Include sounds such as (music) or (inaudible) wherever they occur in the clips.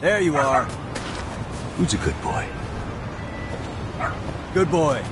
There you are. Who's a good boy? Good boy.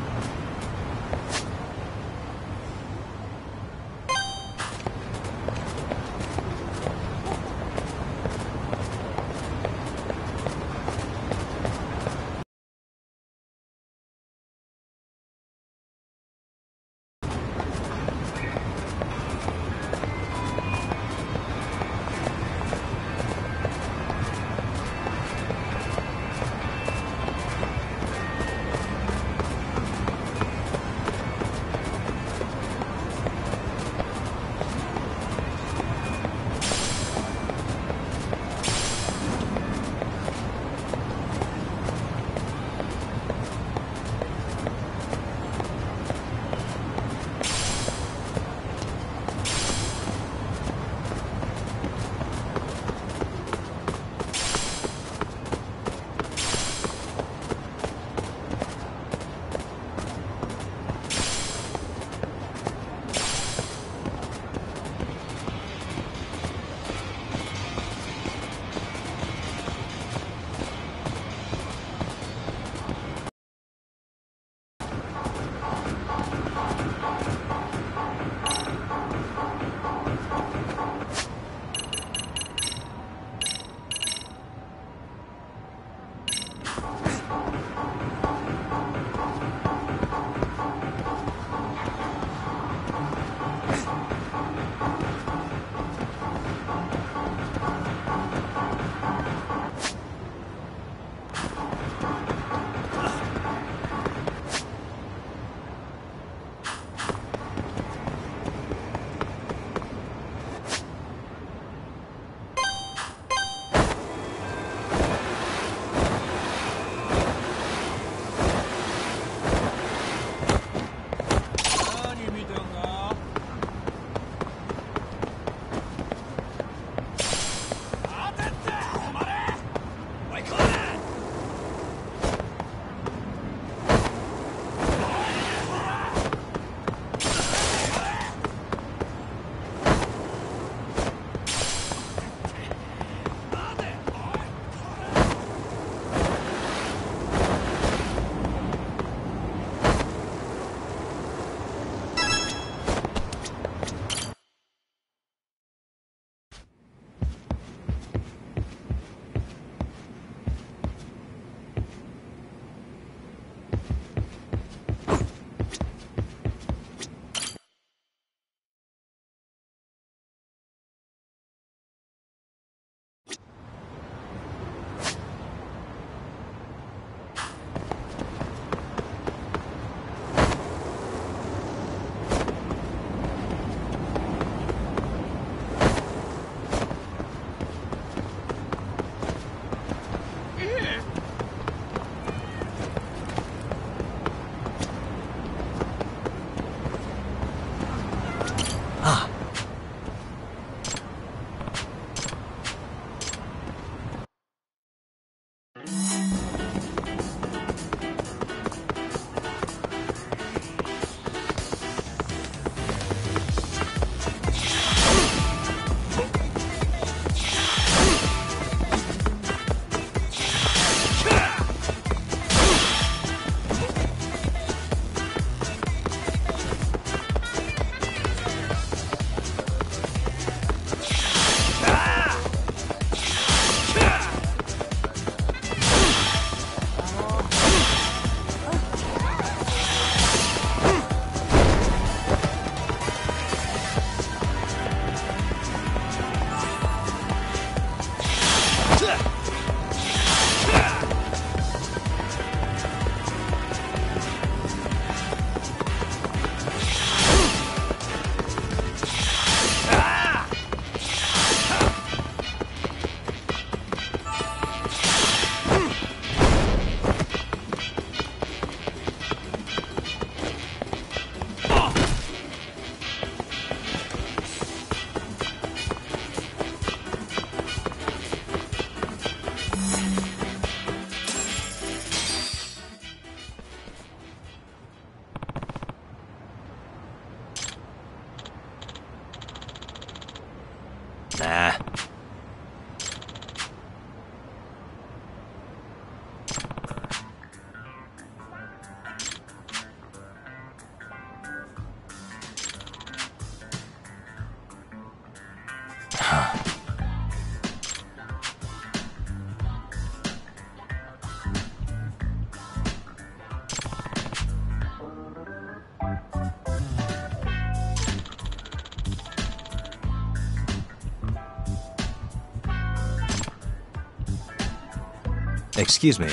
Excuse me.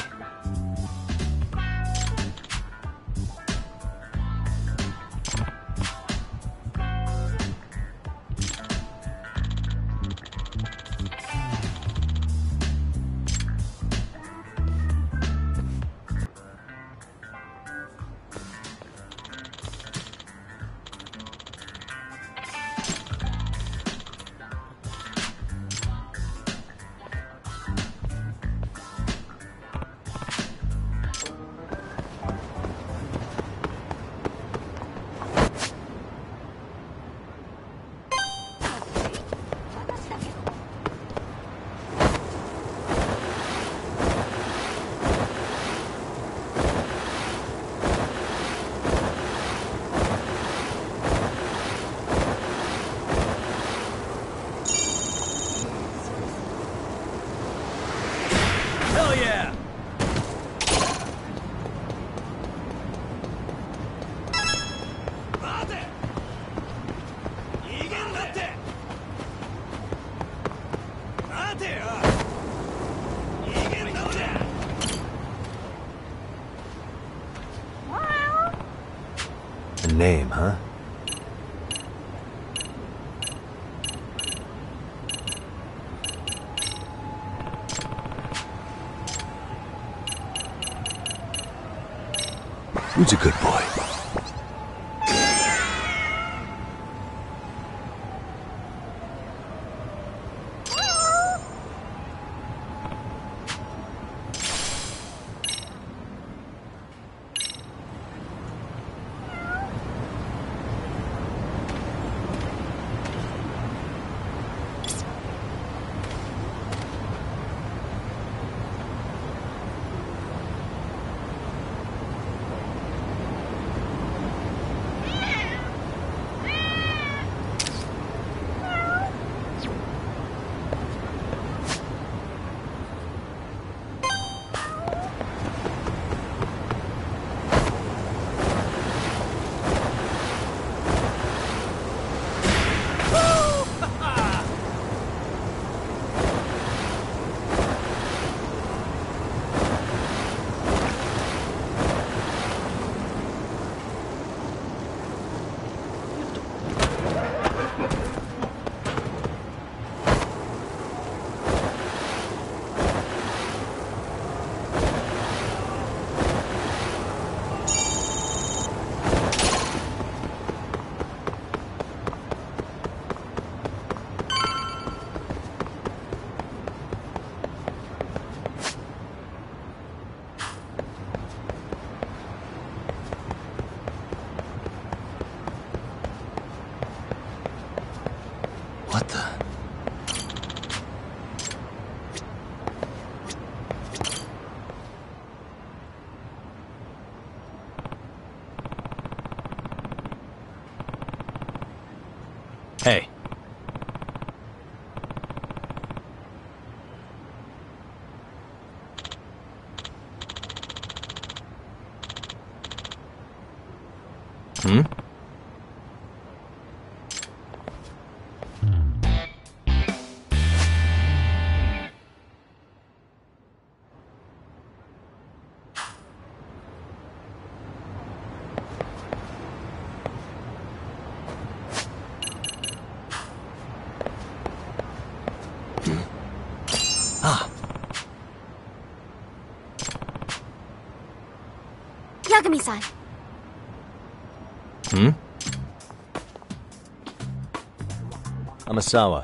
Yagami-san. hmm? Amasawa.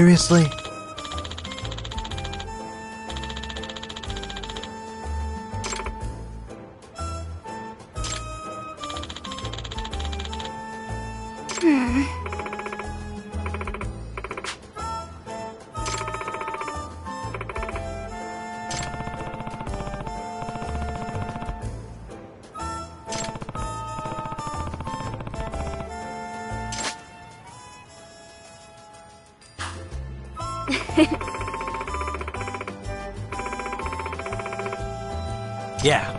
Seriously? Yeah.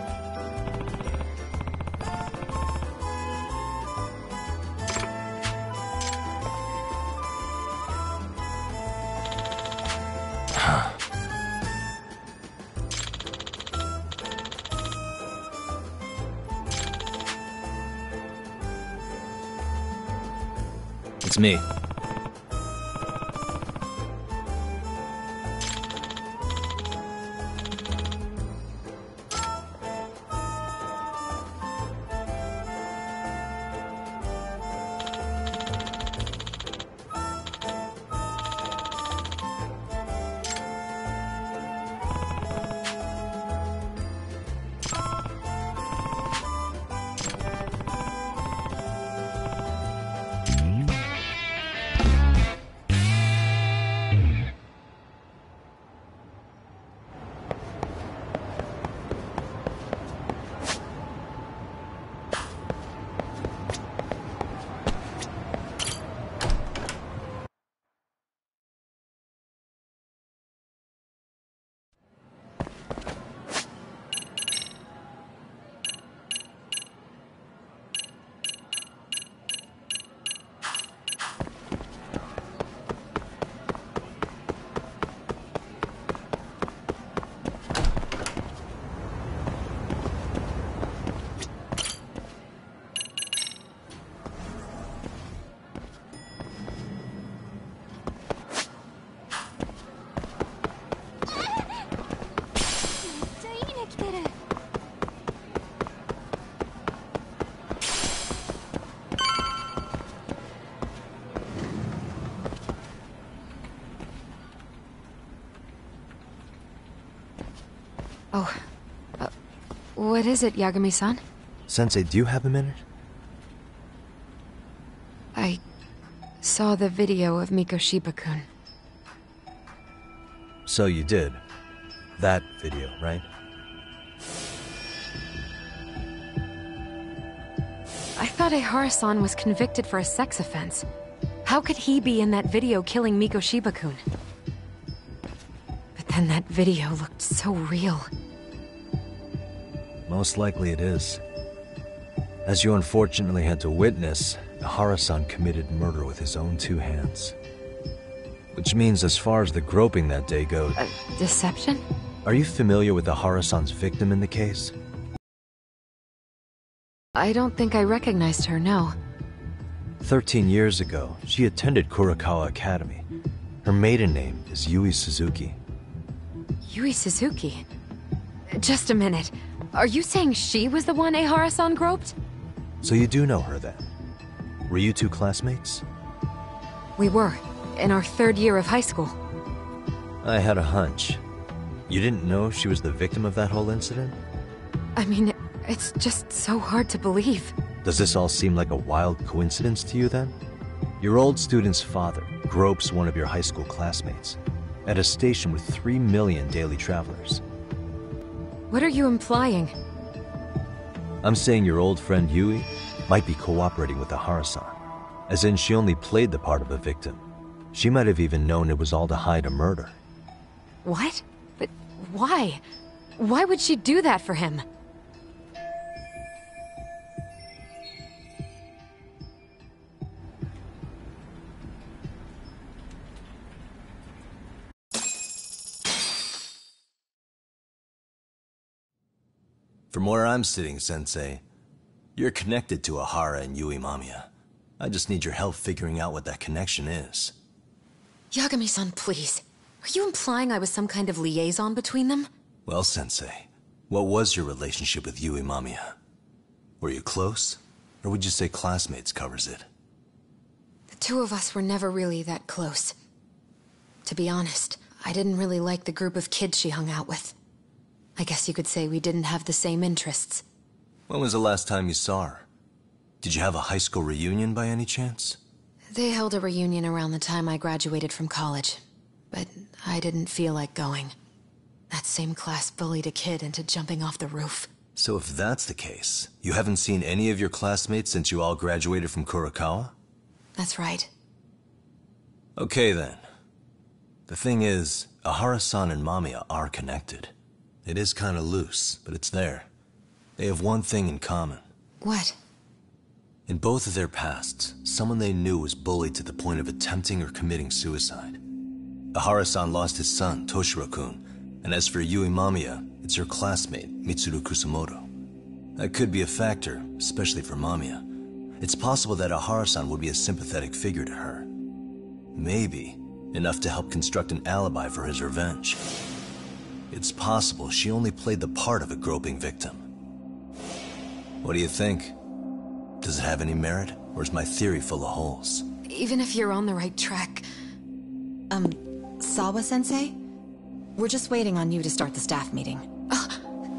It's me. What is it, Yagami-san? Sensei, do you have a minute? I saw the video of Mikoshiba-kun. So you did. That video, right? I thought Ehara-san was convicted for a sex offense. How could he be in that video killing Mikoshiba-kun? But then that video looked so real. Most likely it is. As you unfortunately had to witness, Harasan committed murder with his own two hands. Which means, as far as the groping that day goes, Uh, deception? are you familiar with the Harasan's victim in the case? I don't think I recognized her, no. Thirteen years ago, she attended Kurakawa Academy. Her maiden name is Yui Suzuki. Yui Suzuki. Just a minute. Are you saying she was the one Ehara-san groped? So you do know her then? Were you two classmates? We were, in our third year of high school. I had a hunch. You didn't know she was the victim of that whole incident? I mean, it's just so hard to believe. Does this all seem like a wild coincidence to you then? Your old student's father gropes one of your high school classmates at a station with three million daily travelers. What are you implying? I'm saying your old friend Yui might be cooperating with the Harasan, as in she only played the part of a victim. She might have even known it was all to hide a murder. What? But why? Why would she do that for him? From where I'm sitting, Sensei, you're connected to Ehara and Yui Mamiya. I just need your help figuring out what that connection is. Yagami-san, please. Are you implying I was some kind of liaison between them? Well, Sensei, what was your relationship with Yui Mamiya? Were you close? Or would you say classmates covers it? The two of us were never really that close. To be honest, I didn't really like the group of kids she hung out with. I guess you could say we didn't have the same interests. When was the last time you saw her? Did you have a high school reunion by any chance? They held a reunion around the time I graduated from college, but I didn't feel like going. That same class bullied a kid into jumping off the roof. So if that's the case, you haven't seen any of your classmates since you all graduated from Kurakawa? That's right. Okay then. The thing is, Ehara-san and Mamiya are connected. It is kinda loose, but it's there. They have one thing in common. What? In both of their pasts, someone they knew was bullied to the point of attempting or committing suicide. Ehara-san lost his son, Toshiro-kun, and as for Yui Mamiya, it's her classmate, Mitsuru Kusumoto. That could be a factor, especially for Mamiya. It's possible that Ehara-san would be a sympathetic figure to her. Maybe enough to help construct an alibi for his revenge. It's possible she only played the part of a groping victim. What do you think? Does it have any merit, or is my theory full of holes? Even if you're on the right track, Um, Sawa-sensei? We're just waiting on you to start the staff meeting.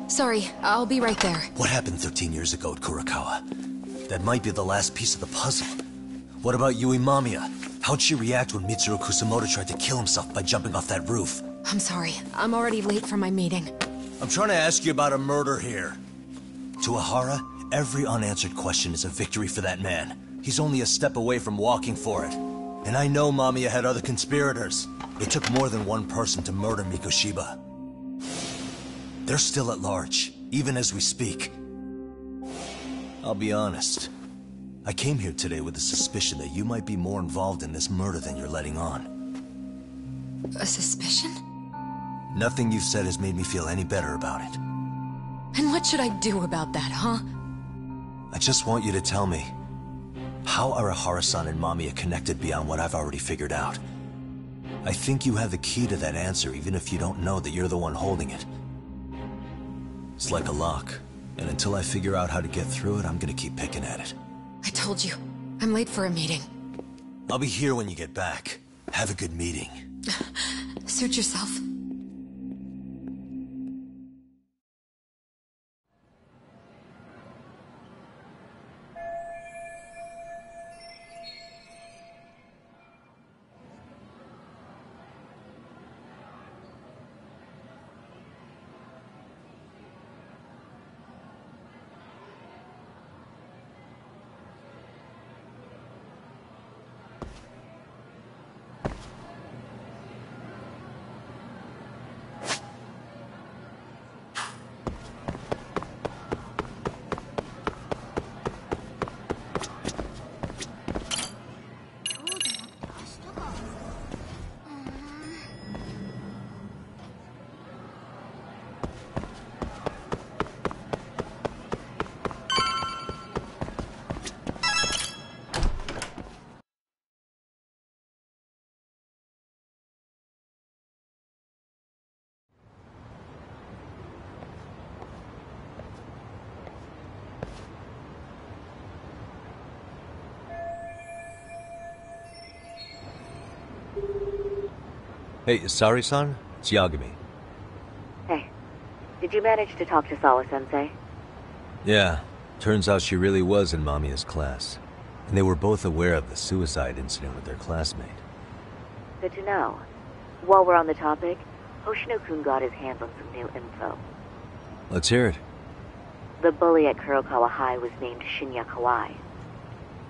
sorry, I'll be right there. What happened 13 years ago at Kurakawa? That might be the last piece of the puzzle. What about Yui Mamiya? How'd she react when Mitsuru Kusumoto tried to kill himself by jumping off that roof? I'm sorry, I'm already late for my meeting. I'm trying to ask you about a murder here. To Ehara, every unanswered question is a victory for that man. He's only a step away from walking for it. And I know Mamiya had other conspirators. It took more than one person to murder Mikoshiba. They're still at large, even as we speak. I'll be honest. I came here today with the suspicion that you might be more involved in this murder than you're letting on. A suspicion? Nothing you've said has made me feel any better about it. And what should I do about that, huh? I just want you to tell me, how are Ehara-san and Mamiya connected beyond what I've already figured out? I think you have the key to that answer even if you don't know that you're the one holding it. It's like a lock, and until I figure out how to get through it, I'm gonna keep picking at it. I told you, I'm late for a meeting. I'll be here when you get back. Have a good meeting. (sighs) Suit yourself. Hey, Saori-san? It's Yagami. Hey, did you manage to talk to Sawa Sensei? Yeah, turns out she really was in Mamiya's class. And they were both aware of the suicide incident with their classmate. Good to know. While we're on the topic, Hoshino-kun got his hands on some new info. Let's hear it. The bully at Kurokawa High was named Shinya Kawai.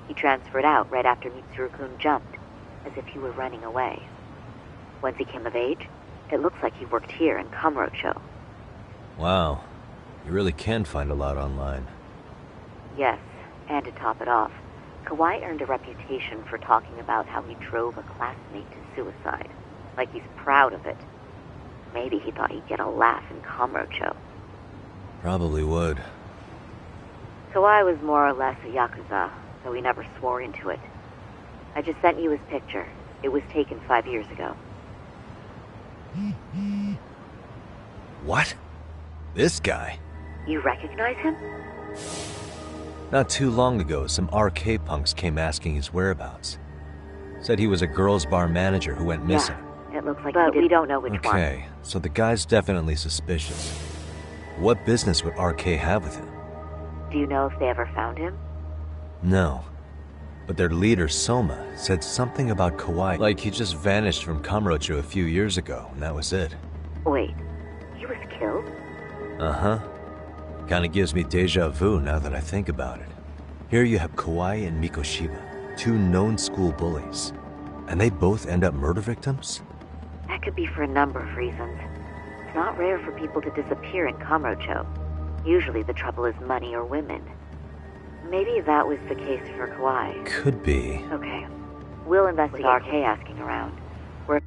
He transferred out right after Mitsuru-kun jumped, as if he were running away. Once he came of age, it looks like he worked here in Kamurocho. Wow. You really can find a lot online. Yes, and to top it off, Kawai earned a reputation for talking about how he drove a classmate to suicide. Like he's proud of it. Maybe he thought he'd get a laugh in Kamurocho. Probably would. Kawai was more or less a Yakuza, though he never swore into it. I just sent you his picture. It was taken five years ago. What? This guy? You recognize him? Not too long ago, some RK punks came asking his whereabouts. Said he was a girls' bar manager who went missing. Yeah, it looks like but we don't know which one. Okay, so the guy's definitely suspicious. What business would RK have with him? Do you know if they ever found him? No. But their leader, Soma, said something about Kawai, like he just vanished from Kamurocho a few years ago, and that was it. Wait, he was killed? Uh-huh. Kinda gives me deja vu now that I think about it. Here you have Kawai and Mikoshiba, two known school bullies. And they both end up murder victims? That could be for a number of reasons. It's not rare for people to disappear in Kamurocho. Usually the trouble is money or women. Maybe that was the case for Kawai. Could be. Okay. We'll investigate RK asking around. We're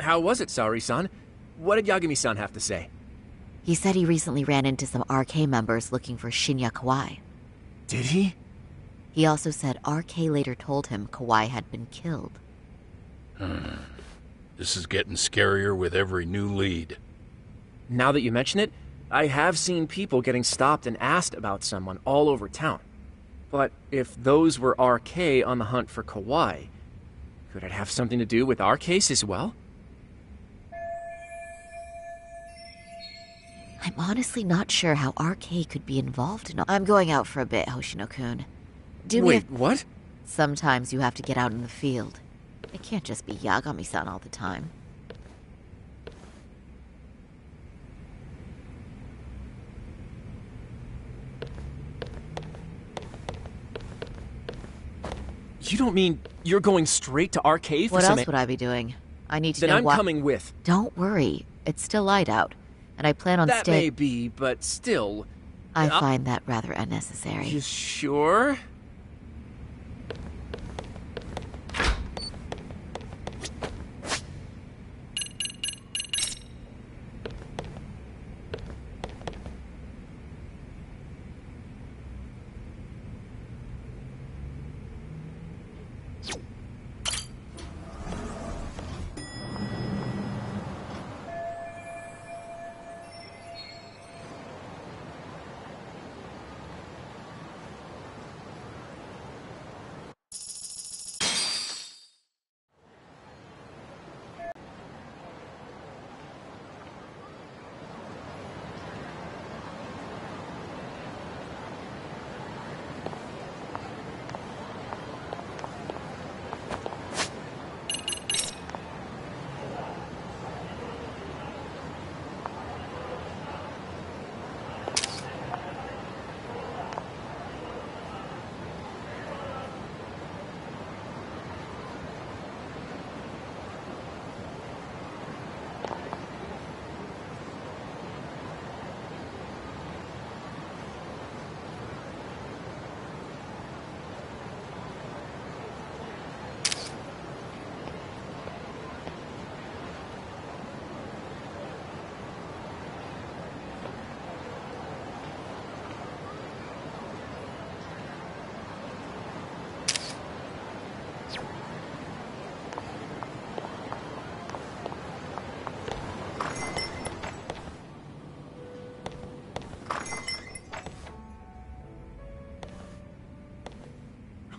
How was it, Saori-san? What did Yagami-san have to say? He said he recently ran into some RK members looking for Shinya Kawai. Did he? He also said RK later told him Kawai had been killed. Hmm. This is getting scarier with every new lead. Now that you mention it, I have seen people getting stopped and asked about someone all over town. But if those were RK on the hunt for Kawai, could it have something to do with our case as well? I'm honestly not sure how RK could be involved in all- I'm going out for a bit, Hoshino-kun. Do me Wait, a- what? Sometimes you have to get out in the field. It can't just be Yagami-san all the time. You don't mean you're going straight to RK for What some... else would I be doing? I need to Then know I'm coming with. Don't worry. It's still light out. And I plan on staying. That may be, but still... I Uh, find that rather unnecessary. You sure?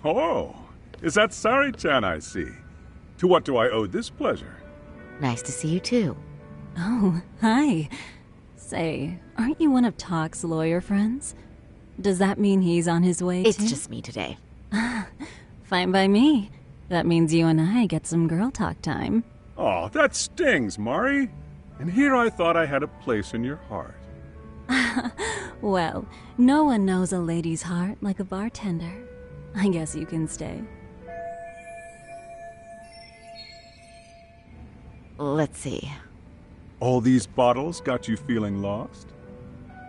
Oh, is that Saori-chan I see? To what do I owe this pleasure? Nice to see you too. Oh, hi. Say, aren't you one of Tak's lawyer friends? Does that mean he's on his way It's too? just me today. (laughs) Fine by me. That means you and I get some girl talk time. Oh, that stings, Mari. And here I thought I had a place in your heart. (laughs) Well, no one knows a lady's heart like a bartender. I guess you can stay. Let's see. All these bottles got you feeling lost?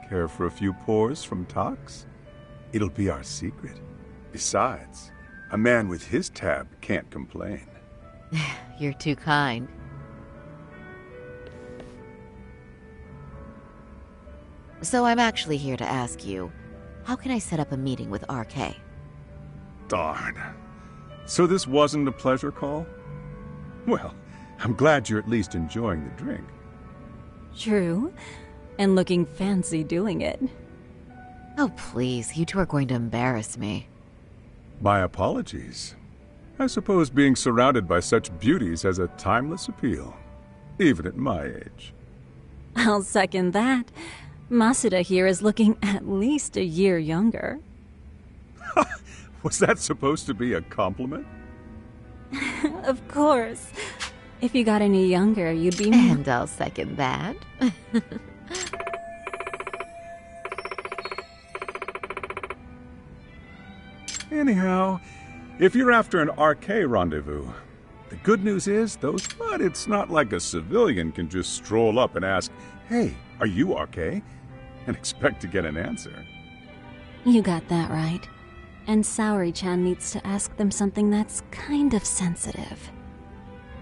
Care for a few pours from Tak's? It'll be our secret. Besides, a man with his tab can't complain. (sighs) You're too kind. So I'm actually here to ask you, how can I set up a meeting with RK? Darn. So this wasn't a pleasure call? Well, I'm glad you're at least enjoying the drink. True. And looking fancy doing it. Oh, please, you two are going to embarrass me. My apologies. I suppose being surrounded by such beauties has a timeless appeal, even at my age. I'll second that. Masuda here is looking at least a year younger. (laughs) (laughs) Was that supposed to be a compliment? (laughs) of course. If you got any younger, you'd be. And I'll second that. (laughs) Anyhow, if you're after an RK rendezvous, the good news is those but it's not like a civilian can just stroll up and ask, "Hey, are you RK?" and expect to get an answer. You got that right. And Saori chan needs to ask them something that's kind of sensitive.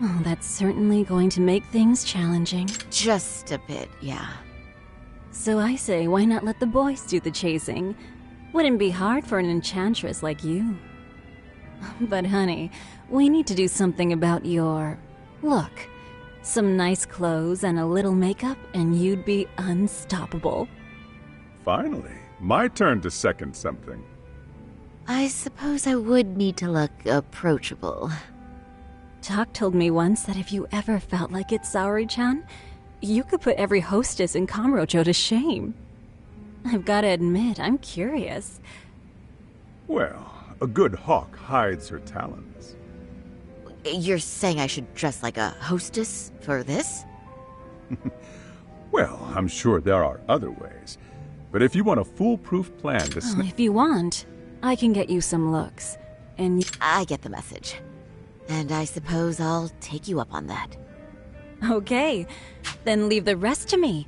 Oh, that's certainly going to make things challenging. Just a bit, yeah. So I say, why not let the boys do the chasing? Wouldn't be hard for an enchantress like you. (laughs) But honey, we need to do something about your look. Some nice clothes and a little makeup, and you'd be unstoppable. Finally, my turn to second something. I suppose I would need to look approachable. Tak told me once that if you ever felt like it, Saori chan, you could put every hostess in Kamurocho to shame. I've gotta admit, I'm curious. Well, a good hawk hides her talons. You're saying I should dress like a hostess for this? (laughs) Well, I'm sure there are other ways. But if you want a foolproof plan to Oh, if you want, I can get you some looks. And I get the message. And I suppose I'll take you up on that. okay, then leave the rest to me.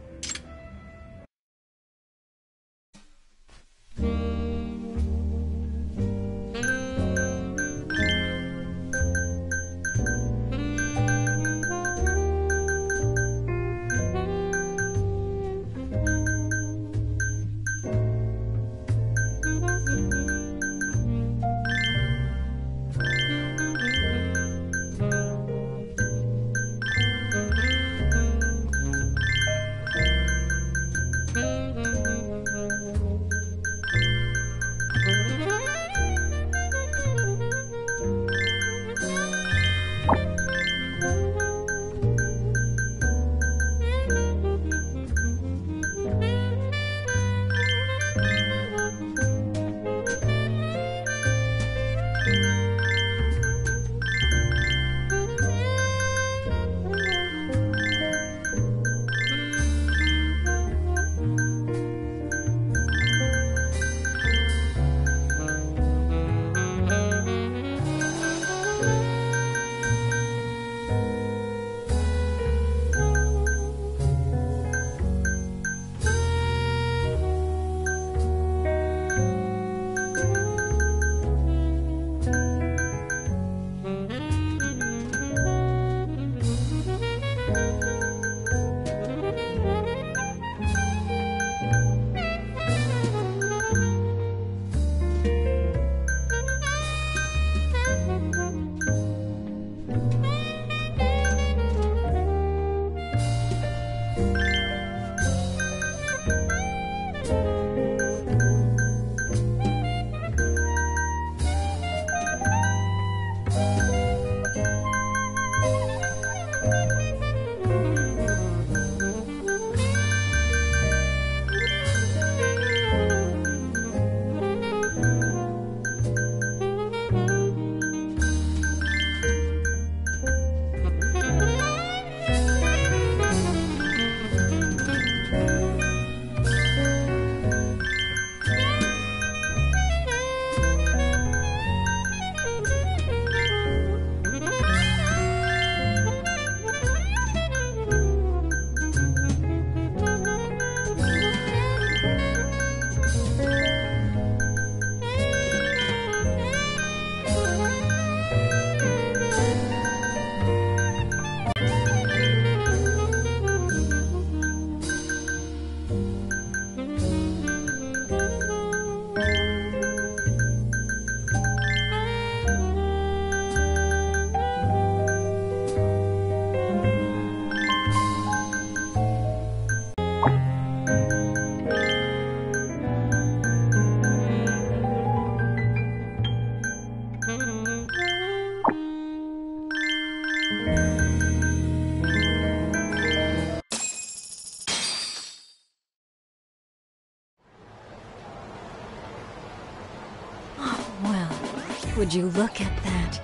Would you look at that?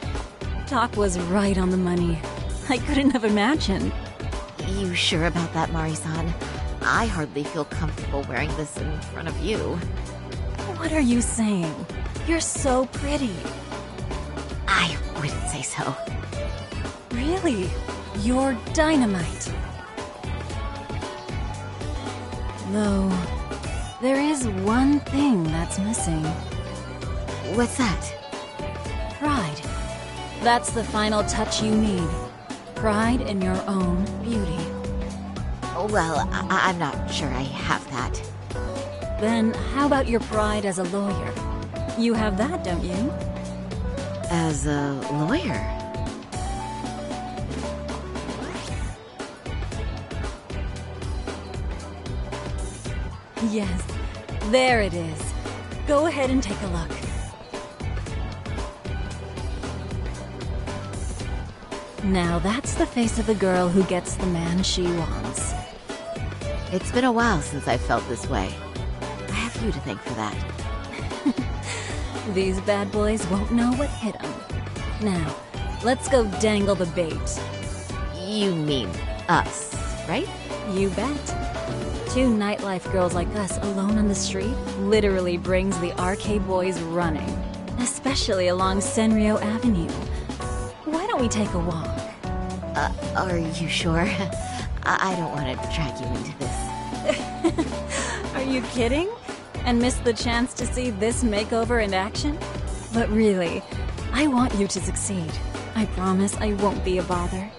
Doc was right on the money. I couldn't have imagined. You sure about that, Mari-san? I hardly feel comfortable wearing this in front of you. What are you saying? You're so pretty. I wouldn't say so. Really? You're dynamite. Though, there is one thing that's missing. What's that? That's the final touch you need. Pride in your own beauty. Oh, well, I- I'm not sure I have that. Then, how about your pride as a lawyer? You have that, don't you? As a lawyer? Yes, there it is. Go ahead and take a look. Now that's the face of the girl who gets the man she wants. It's been a while since I felt this way. I have you to thank for that. (laughs) These bad boys won't know what hit them. Now, let's go dangle the bait. You mean us, right? You bet. Two nightlife girls like us alone on the street literally brings the RK boys running. Especially along Senryo Avenue. Why don't we take a walk? Are you sure? (laughs) I don't want to drag you into this. (laughs) Are you kidding? And miss the chance to see this makeover in action? But really, I want you to succeed. I promise I won't be a bother.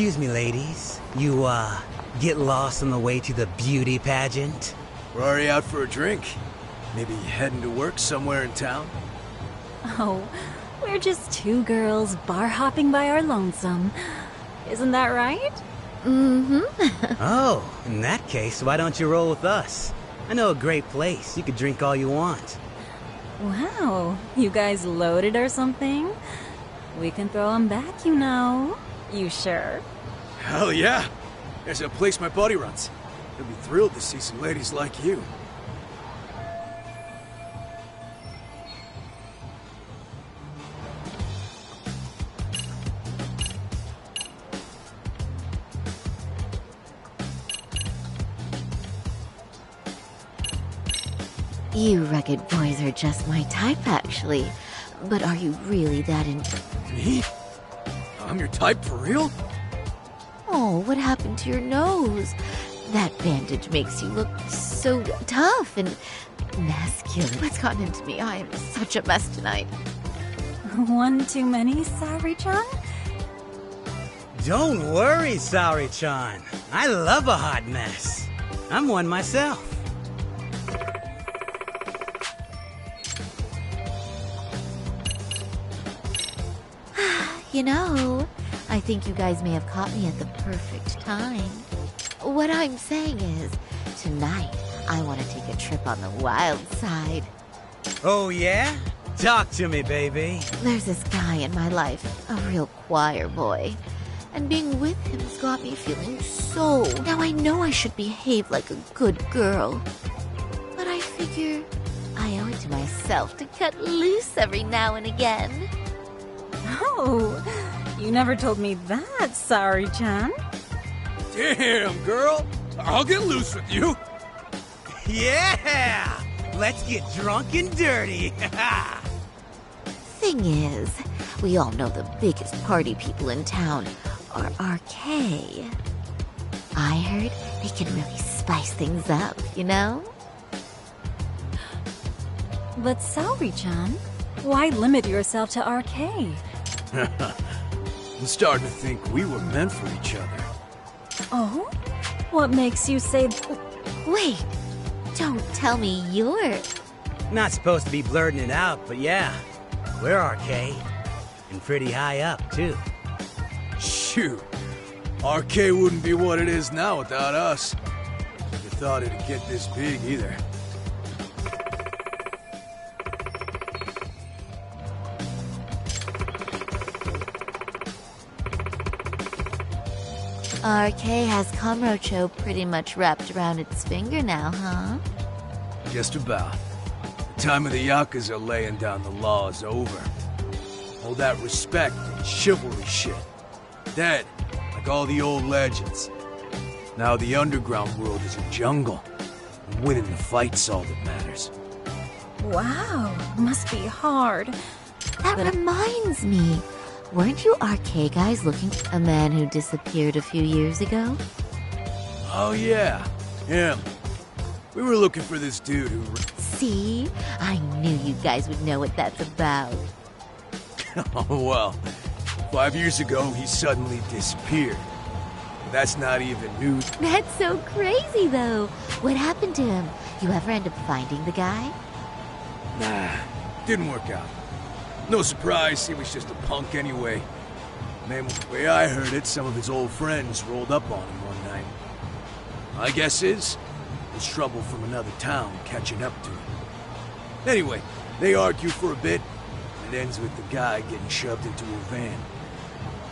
Excuse me, ladies. You, uh, get lost on the way to the beauty pageant? We're already out for a drink. Maybe heading to work somewhere in town? Oh, we're just two girls bar hopping by our lonesome. Isn't that right? Mm-hmm. (laughs) oh, in that case, why don't you roll with us? I know a great place. You could drink all you want. Wow, you guys loaded or something? We can throw 'em back, you know. You sure? Hell yeah! There's a place my buddy runs. He'll be thrilled to see some ladies like you. You rugged boys are just my type, actually. But are you really that in? Me? I'm your type for real? Oh, what happened to your nose? That bandage makes you look so tough and masculine. What's gotten into me? I am such a mess tonight. One too many, Saori-chan? Don't worry, Saori-chan. I love a hot mess. I'm one myself. You know, I think you guys may have caught me at the perfect time. What I'm saying is, tonight I want to take a trip on the wild side. Oh, yeah? Talk to me, baby. There's this guy in my life, a real choir boy. And being with him's got me feeling so. Now I know I should behave like a good girl. But I figure I owe it to myself to cut loose every now and again. Oh, you never told me that, Saori-chan. Damn, girl. I'll get loose with you. (laughs) Yeah! Let's get drunk and dirty. (laughs) Thing is, we all know the biggest party people in town are RK. I heard they can really spice things up, you know? But Sorry Chan, why limit yourself to RK? (laughs) I'm starting to think we were meant for each other. Oh? What makes you say... Wait, don't tell me you're... Not supposed to be blurting it out, but yeah, we're RK. And pretty high up, too. Shoot. RK wouldn't be what it is now without us. Never thought it'd get this big either. RK has Kamurocho pretty much wrapped around its finger now, huh? Just about. The time of the Yakuza laying down the law is over. All that respect and chivalry shit. Dead, like all the old legends. Now the underground world is a jungle. And winning the fight's all that matters. Wow, must be hard. That reminds me. Weren't you RK guys looking for a man who disappeared a few years ago? Oh yeah, him. We were looking for this dude who... See? I knew you guys would know what that's about. (laughs) oh well. Five years ago, he suddenly disappeared. That's not even news. (laughs) That's so crazy, though. What happened to him? You ever end up finding the guy? Nah, didn't work out. No surprise, he was just a punk anyway. Man, the way I heard it, some of his old friends rolled up on him one night. My guess is, it's trouble from another town catching up to him. Anyway, they argue for a bit, and it ends with the guy getting shoved into a van.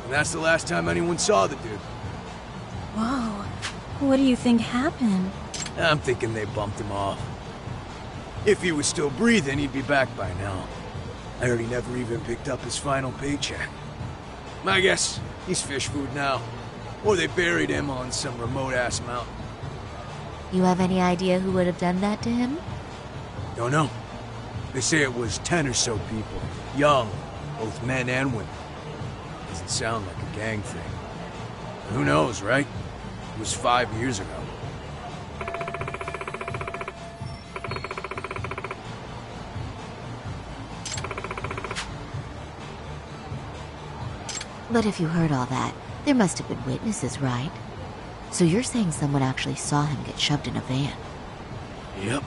And that's the last time anyone saw the dude. Whoa. What do you think happened? I'm thinking they bumped him off. If he was still breathing, he'd be back by now. I heard he never even picked up his final paycheck. My guess, he's fish food now. Or they buried him on some remote-ass mountain. You have any idea who would have done that to him? Don't know. They say it was ten or so people. Young, both men and women. Doesn't sound like a gang thing. Who knows, right? It was five years ago. But if you heard all that, there must have been witnesses, right? So you're saying someone actually saw him get shoved in a van? Yep.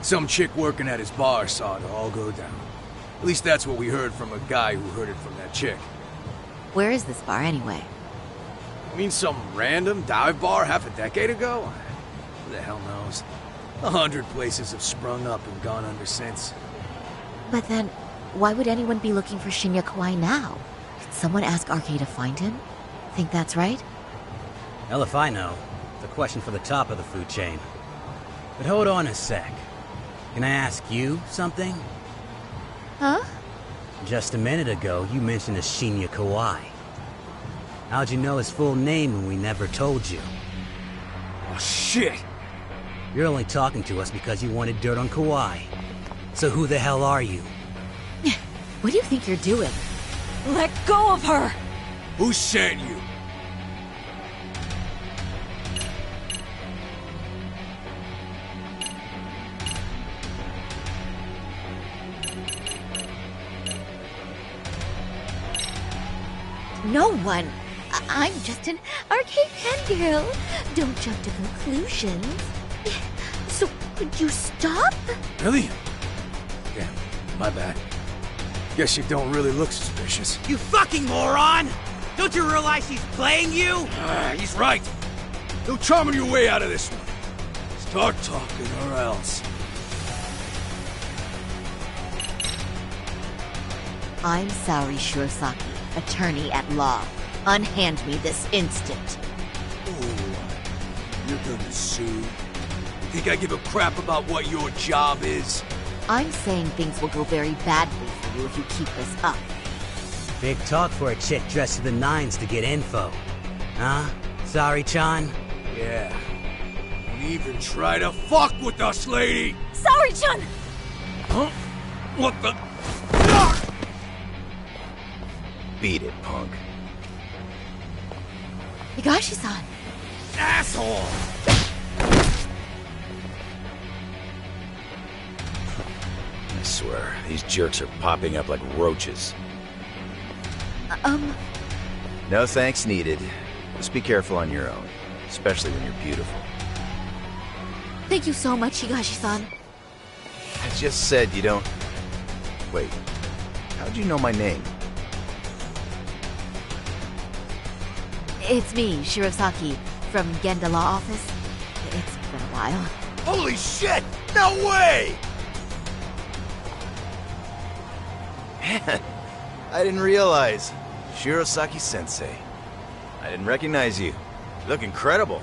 Some chick working at his bar saw it all go down. At least that's what we heard from a guy who heard it from that chick. Where is this bar anyway? I mean some random dive bar half a decade ago? Who the hell knows? A hundred places have sprung up and gone under since. But then, why would anyone be looking for Shinya Kawai now? Did someone ask RK to find him? Think that's right? Hell if I know. It's a question for the top of the food chain. But hold on a sec. Can I ask you something? Huh? Just a minute ago, you mentioned a Shinya Kawai. How'd you know his full name when we never told you? Oh, shit! You're only talking to us because you wanted dirt on Kawai. So who the hell are you? (laughs) What do you think you're doing? Let go of her! Who sent you? No one. I am just an arcade fangirl. Don't jump to conclusions. So, could you stop? Really? Yeah, my bad. Guess you don't really look suspicious. You fucking moron! Don't you realize he's playing you? Ah, he's right. No charming your way out of this one. Start talking or else. I'm Saori Shirosaki, attorney at law. Unhand me this instant. Oh, You're gonna sue. Think I give a crap about what your job is? I'm saying things will go very badly for you if you keep this up. Big talk for a chick dressed to the nines to get info. Huh? Saori-chan? Yeah. Don't even try to fuck with us, lady! Saori-chan! Huh? What the? Beat it, punk. Higashi-san! Asshole! I swear, these jerks are popping up like roaches. Um, No thanks needed. Just be careful on your own, especially when you're beautiful. thank you so much, Higashi-san. I just said you don't. Wait, how'd you know my name? It's me, Shirosaki, from Genda Law Office. It's been a while. Holy shit! No way! Man, I didn't realize. Shirosaki sensei. I didn't recognize you. You look incredible.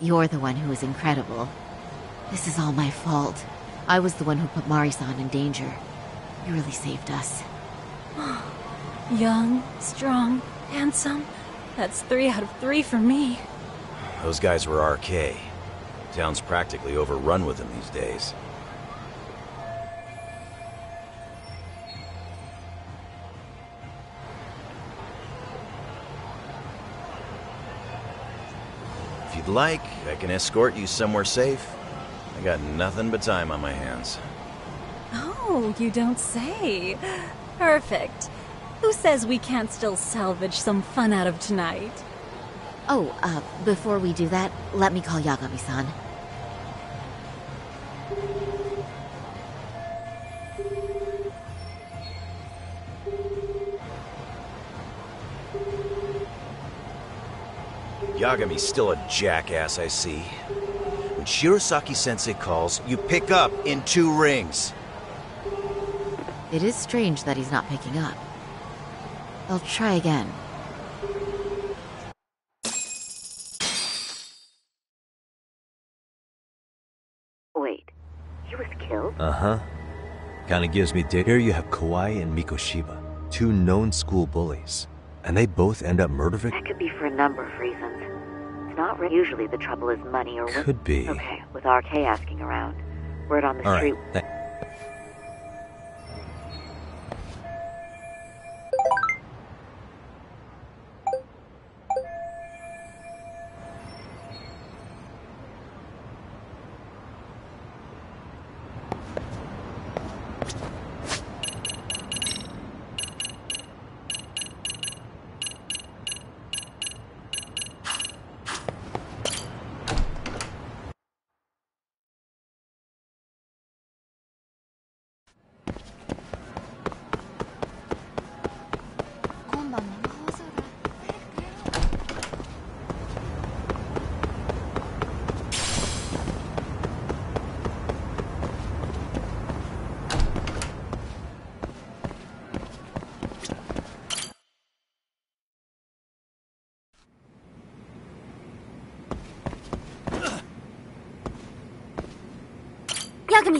You're the one who is incredible. This is all my fault. I was the one who put Mari-san in danger. You really saved us. (gasps) Young, strong, handsome. That's three out of three for me. Those guys were RK. Town's practically overrun with them these days. If you'd like, I can escort you somewhere safe. I got nothing but time on my hands. Oh, you don't say. Perfect. Who says we can't still salvage some fun out of tonight? Oh, uh, before we do that, let me call Yagami-san. Yagami's still a jackass, I see. When Shirosaki-sensei calls, you pick up in two rings. It is strange that he's not picking up. I'll try again. Wait, he was killed? Uh huh. Kinda gives me di- Here you have Kawai and Mikoshiba, two known school bullies. And they both end up murder victims? That could be for a number of reasons. Usually the trouble is money or Could be. Okay, with RK asking around, word on the All street. right.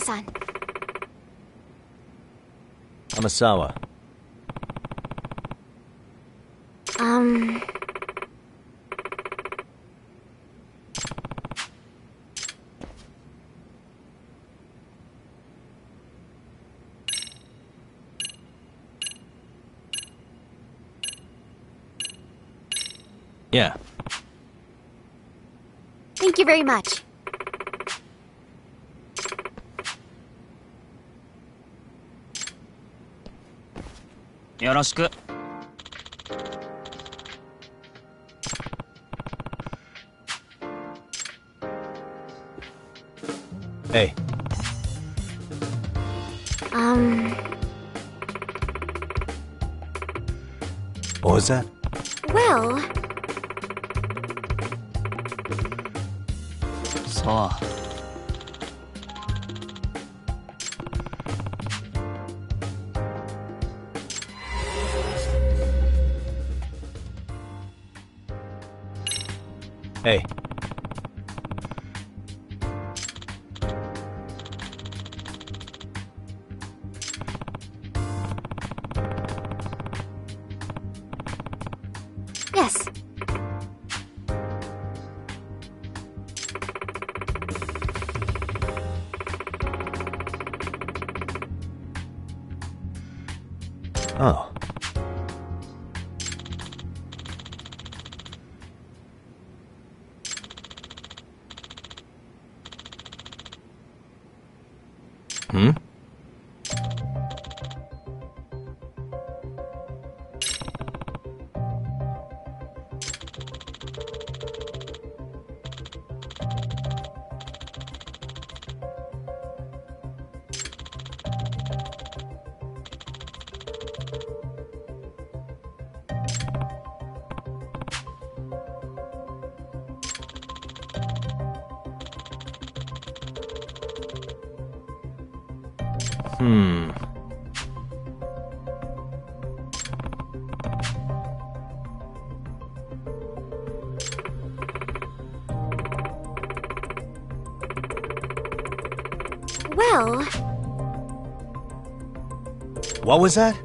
Yagami-san! Amasawa. よろしく Hey, Um, what was that? well, そう What was that?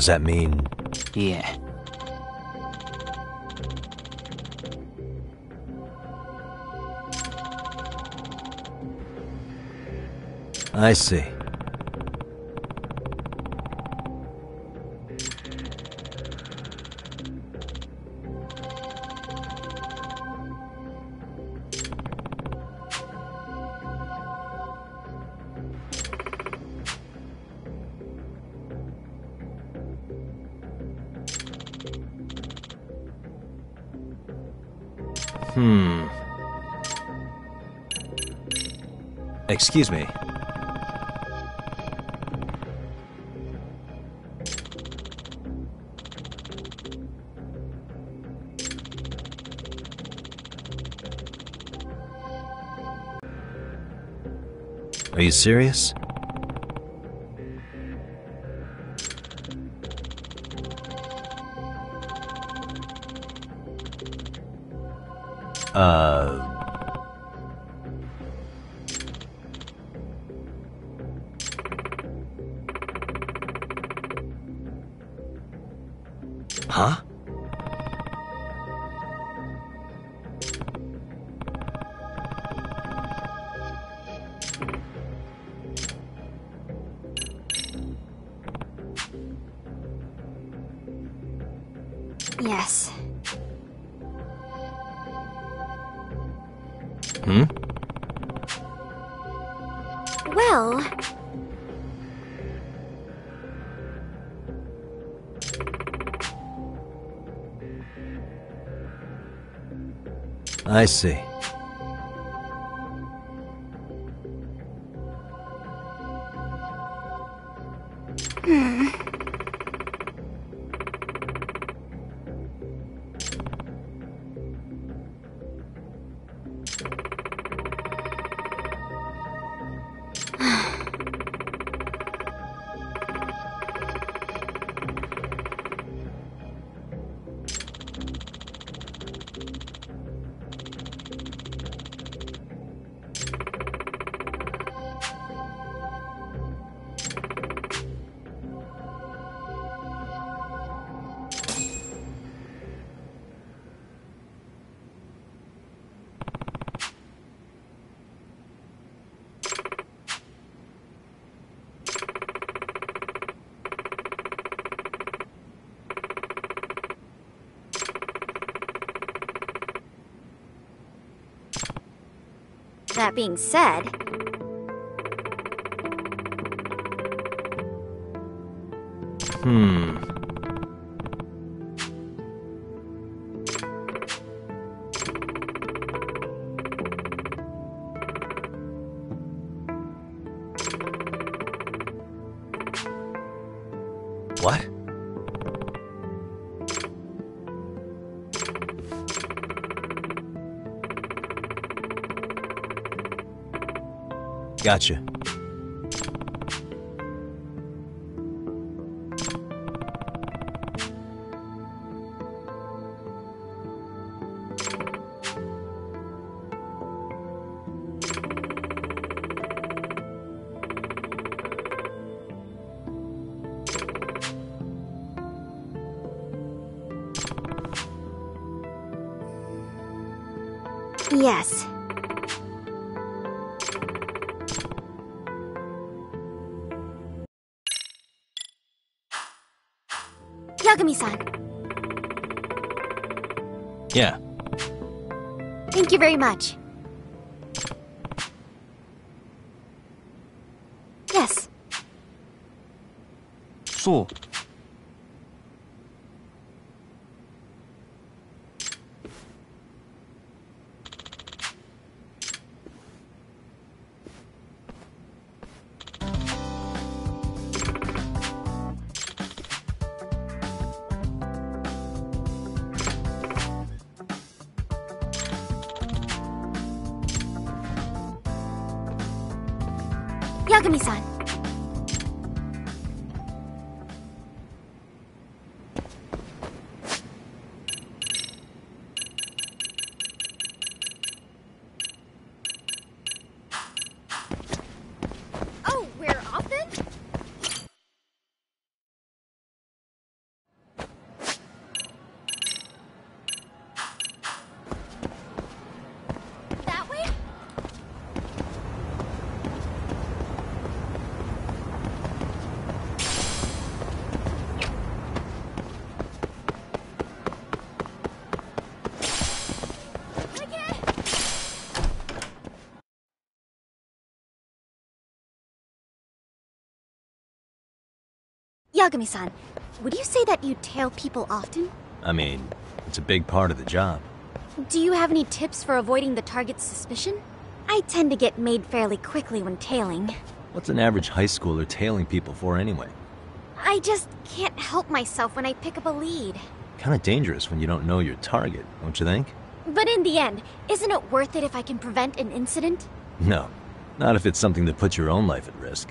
Does that mean Yeah. I see. Hmm. Excuse me. Are you serious? I see. Being said, Hmm. Gotcha. Very much. Yagami-san, would you say that you tail people often? I mean, it's a big part of the job. Do you have any tips for avoiding the target's suspicion? I tend to get made fairly quickly when tailing. What's an average high schooler tailing people for anyway? I just can't help myself when I pick up a lead. Kinda dangerous when you don't know your target, don't you think? But in the end, isn't it worth it if I can prevent an incident? No. Not if it's something that puts your own life at risk.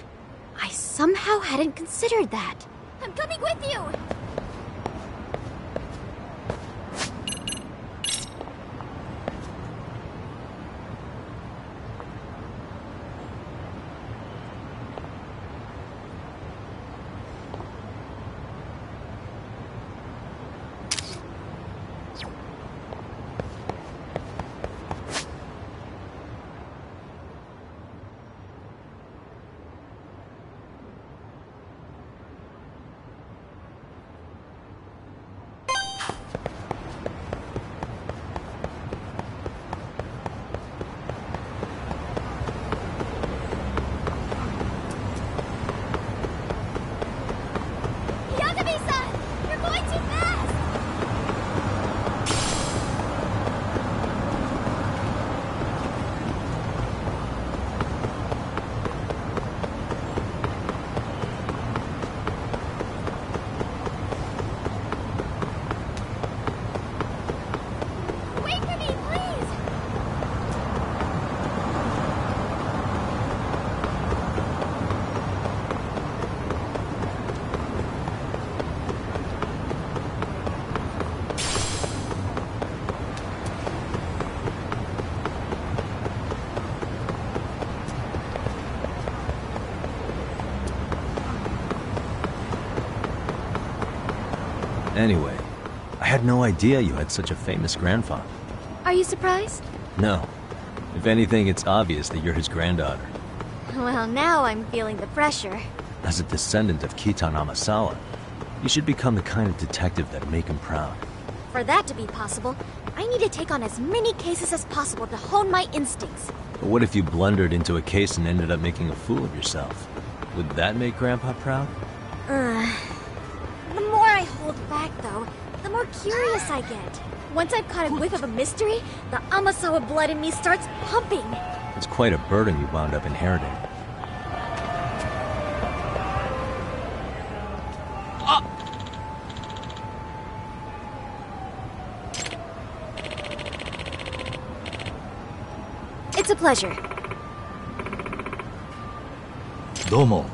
I somehow hadn't considered that. I'm coming with you! Had no idea you had such a famous grandfather. Are you surprised? No. If anything, it's obvious that you're his granddaughter. Well, now I'm feeling the pressure. As a descendant of Kitan Amasawa, you should become the kind of detective that'd make him proud. For that to be possible, I need to take on as many cases as possible to hone my instincts. But what if you blundered into a case and ended up making a fool of yourself? Would that make Grandpa proud? Uh, the more I hold back, though, the more curious I get. Once I've caught a whiff of a mystery, the Amasawa blood in me starts pumping. It's quite a burden you wound up inheriting. It's a pleasure. どうも。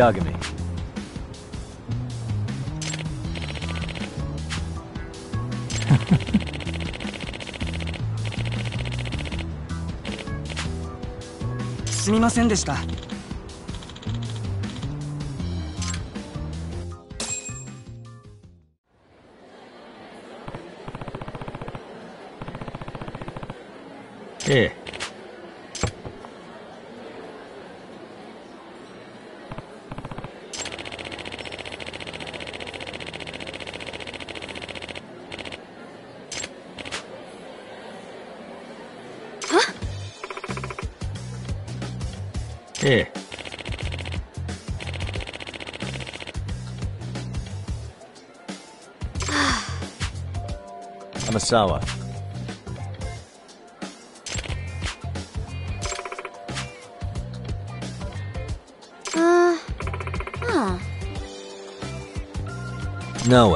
Yagami. (laughs) すみませんでした。Amasawa. Uh, huh. No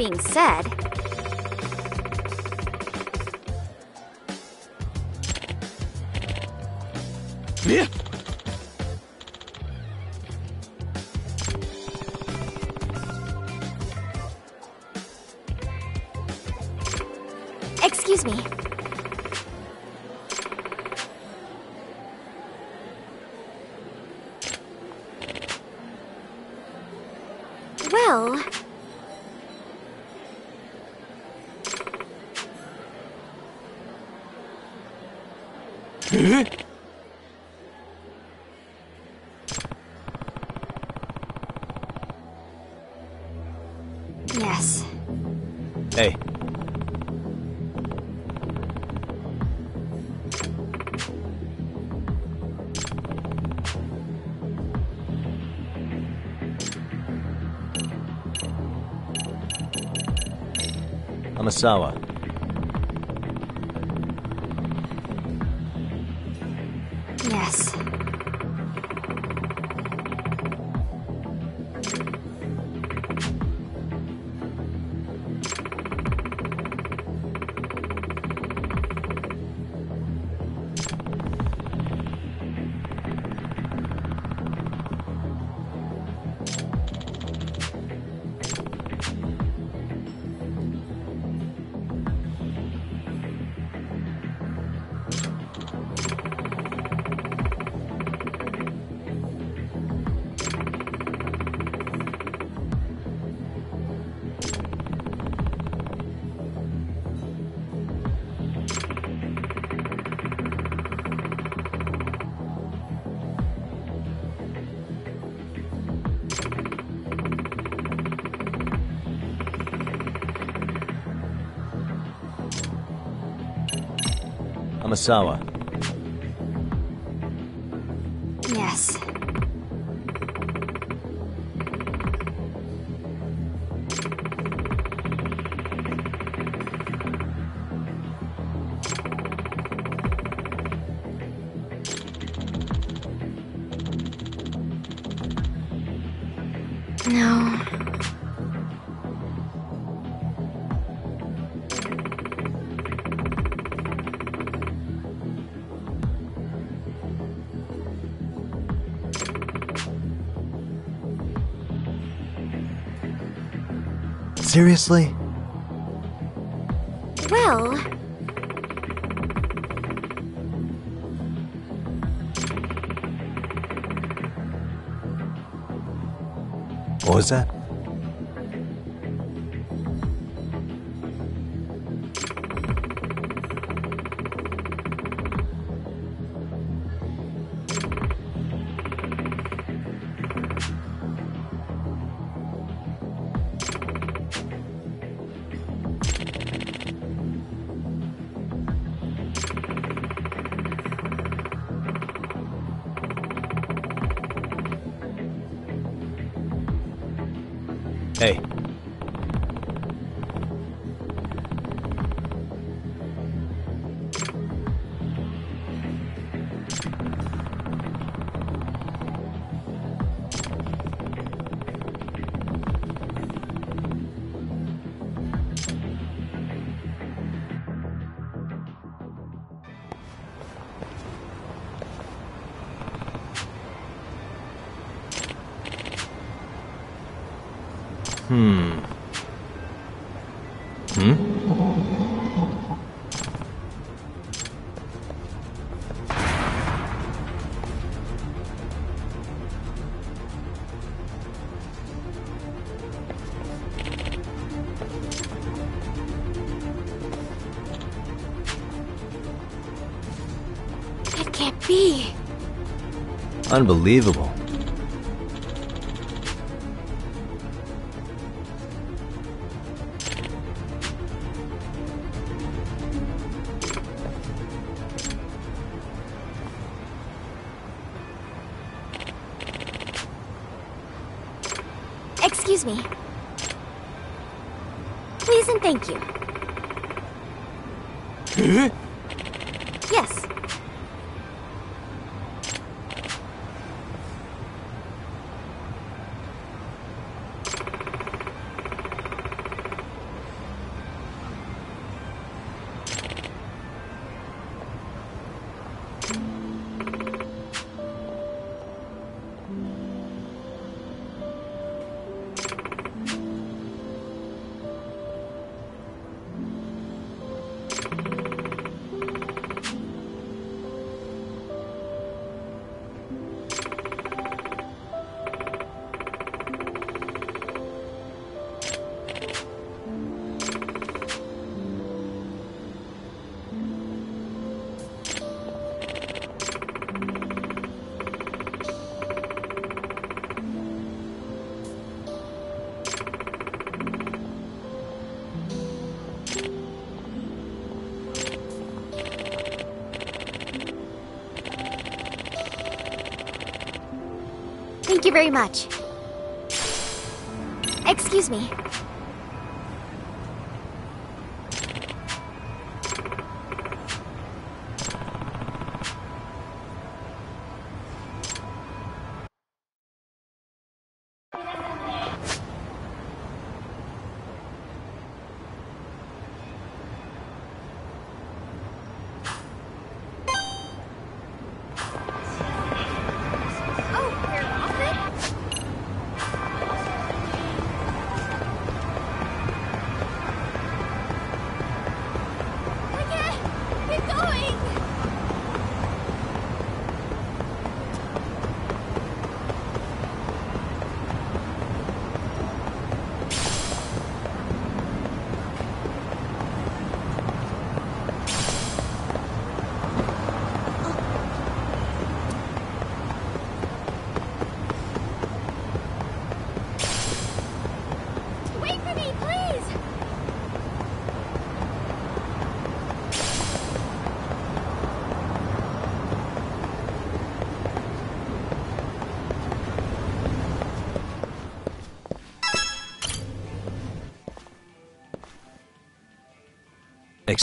being said, Amasawa. Amasawa. Seriously? Well... What was that? Unbelievable. Thank you very much. Excuse me.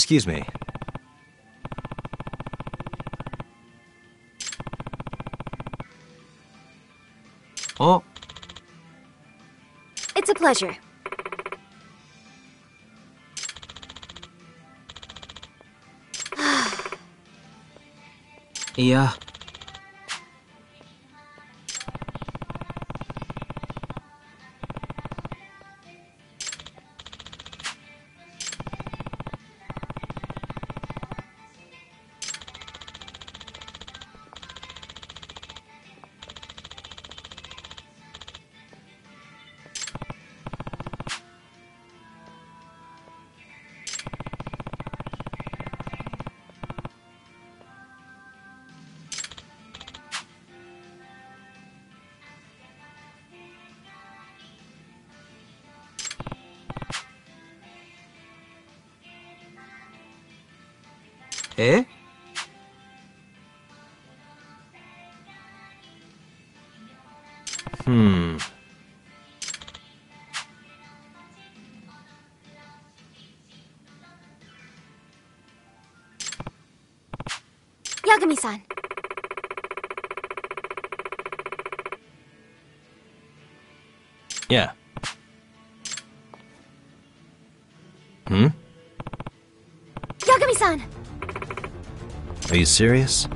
Excuse me. Oh. It's a pleasure. (sighs) yeah. Eh? Hmm. Yagami-san. Yeah. Are you serious?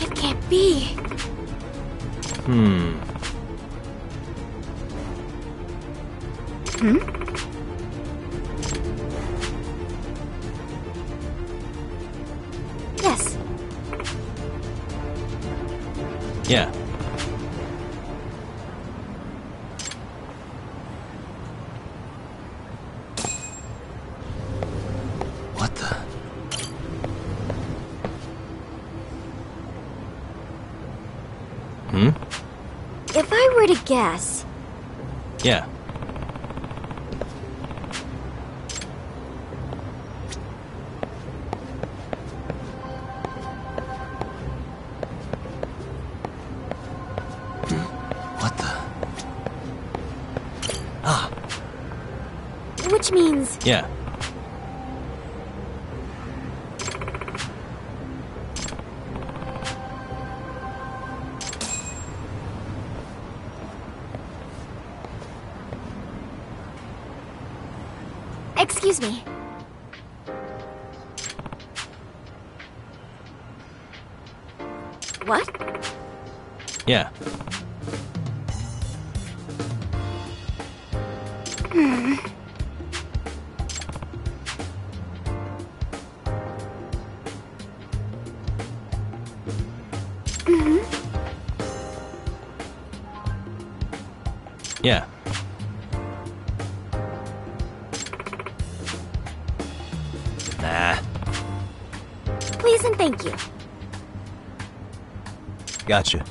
It can't be. Hmm. Guess, Yeah. Gotcha.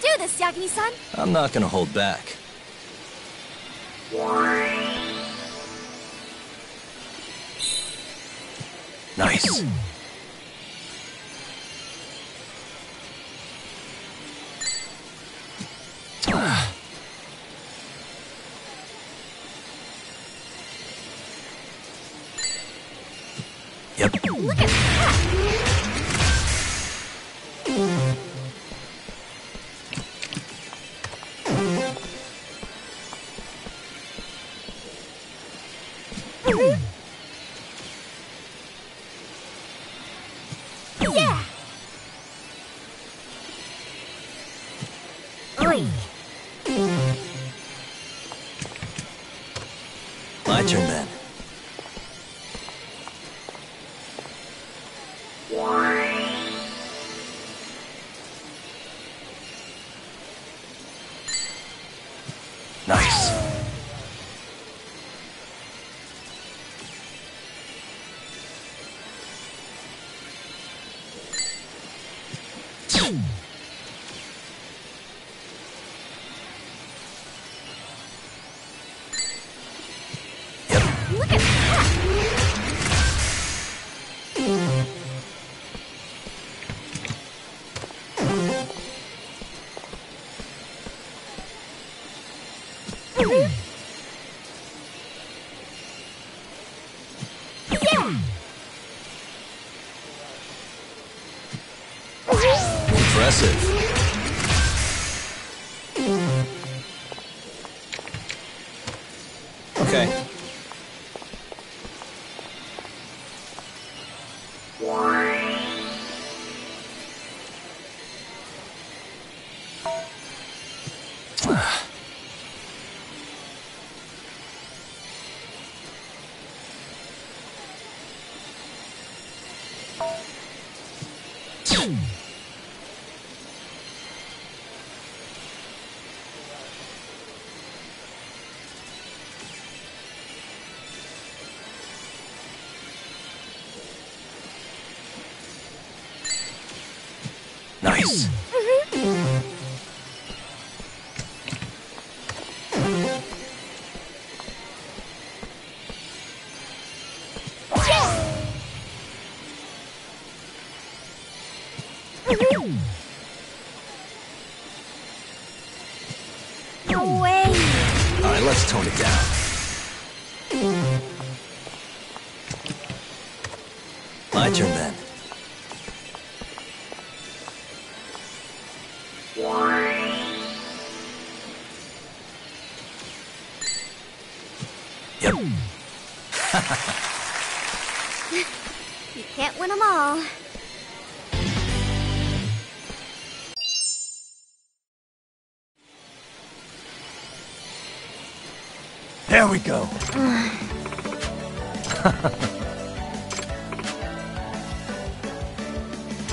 Do this, Yagami-san. I'm not gonna hold back. Nice. There we go. (laughs)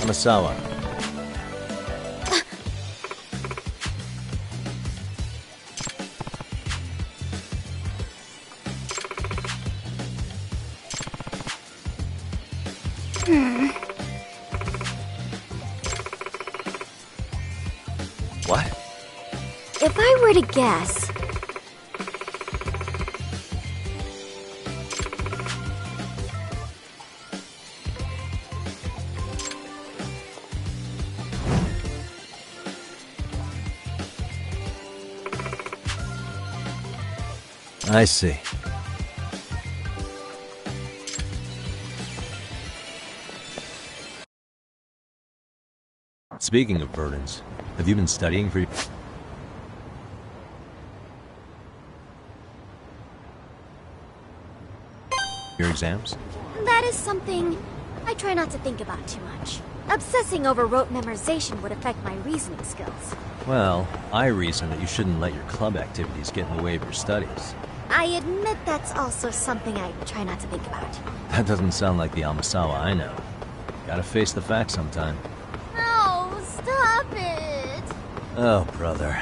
Amasawa. Hmm. What? If I were to guess, I see. Speaking of burdens, have you been studying for your exams? that is something I try not to think about too much. Obsessing over rote memorization would affect my reasoning skills. Well, I reason that you shouldn't let your club activities get in the way of your studies. I admit that's also something I try not to think about. That doesn't sound like the Amasawa I know. Gotta face the facts sometime. No, stop it! Oh, brother.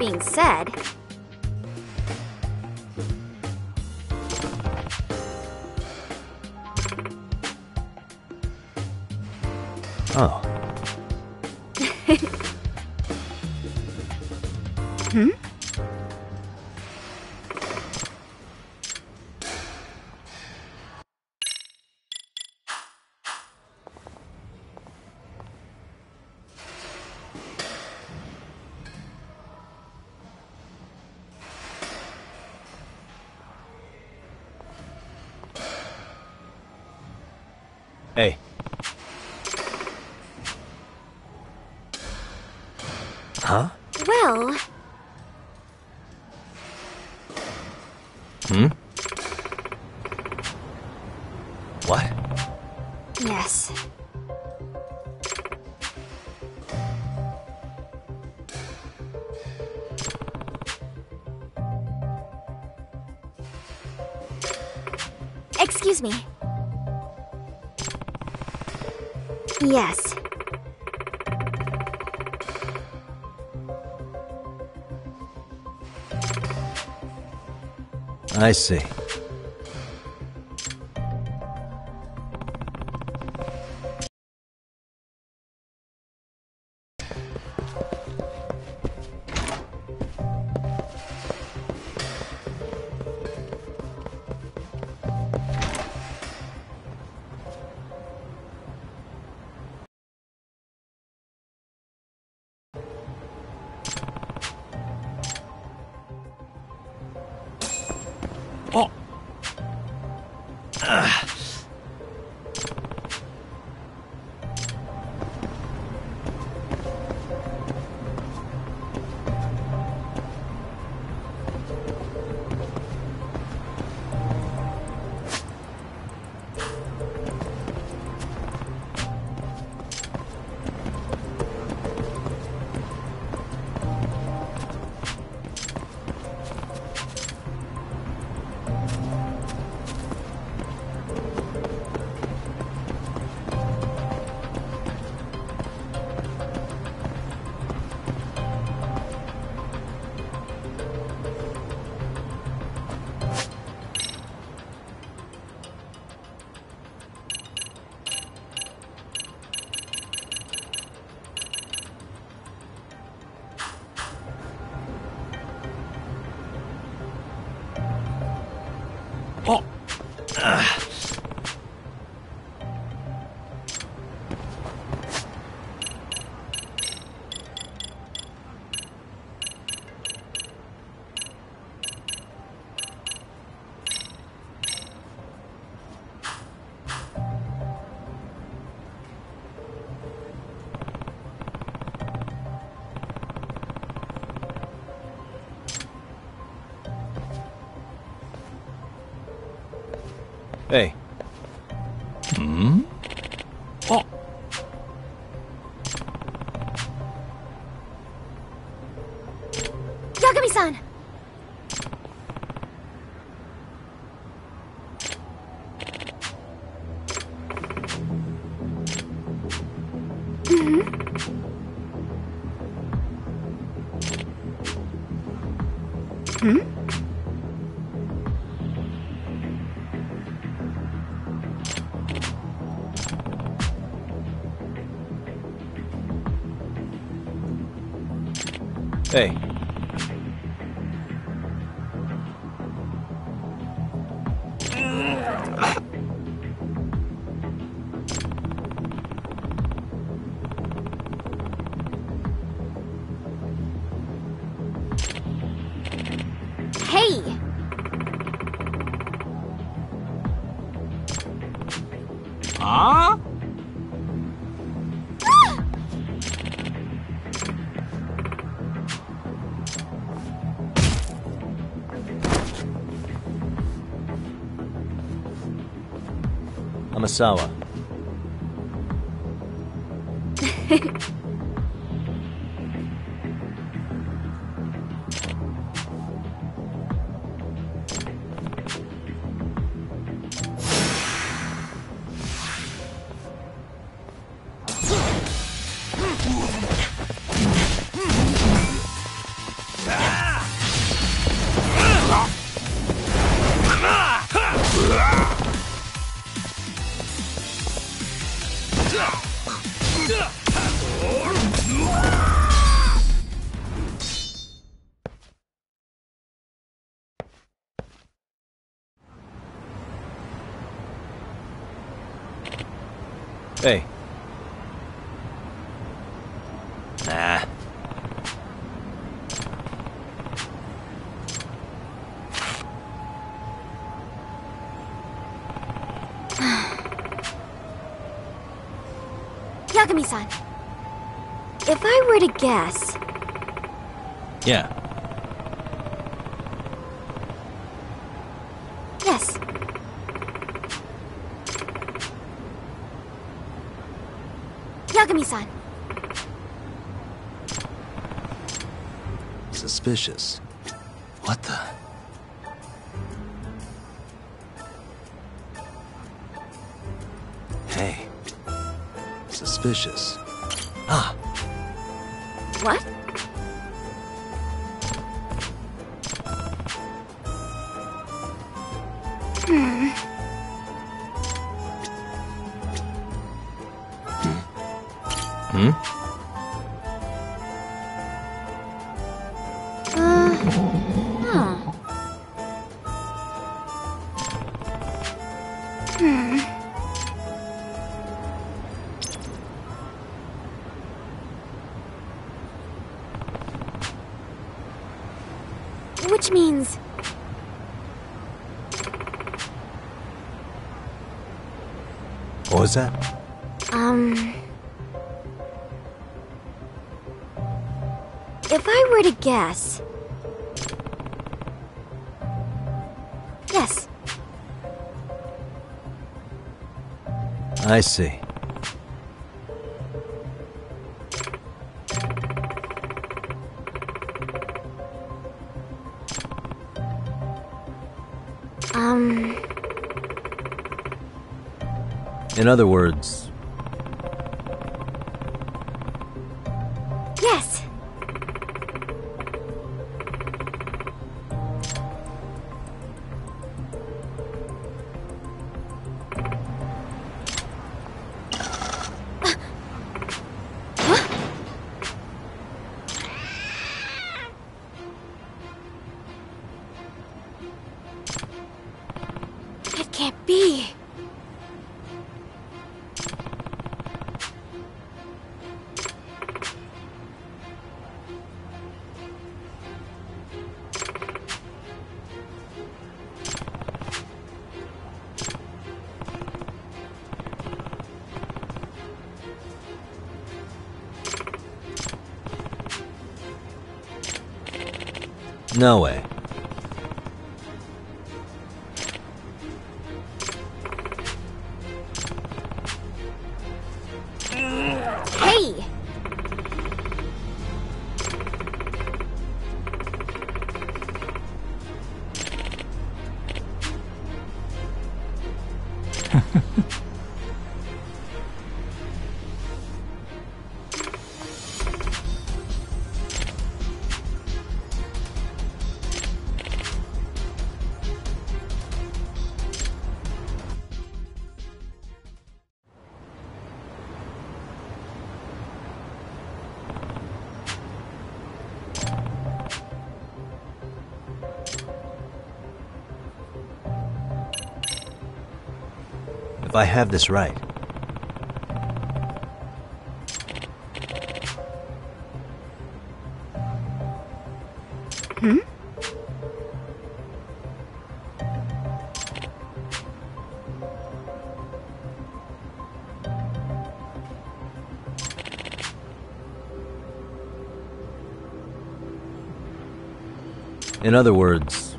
being said, Hmm? What? yes. Excuse me. Yes. I see. Amasawa. Yagami-san, if I were to guess, Yeah. yes. Yagami-san, Suspicious. Suspicious. Was that? Um. If I were to guess. Yes, I see. um. In other words, no I have this right, Hmm? in other words,